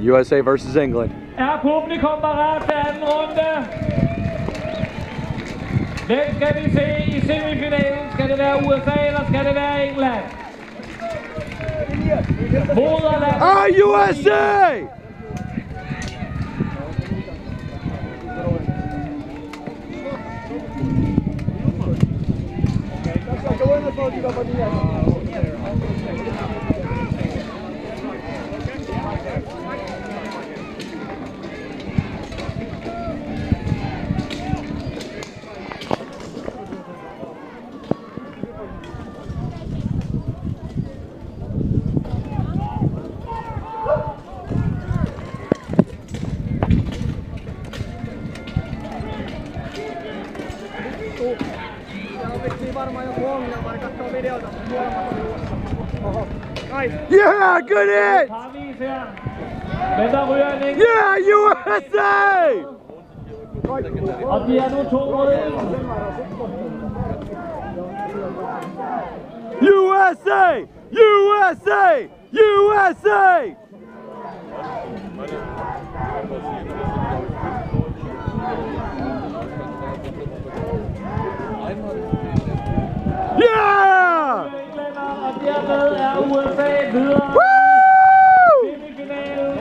USA versus England. Er publikum parat til anden runde? Hvem skal vi se i semifinalen? Skal det være USA, eller skal det være England? Moderland. Ah, USA! Yeah, good hit! Parvis her. Men der ryger en enkelt, Yeah, USA! USA! USA! USA! USA videre Woo! i semifinalen.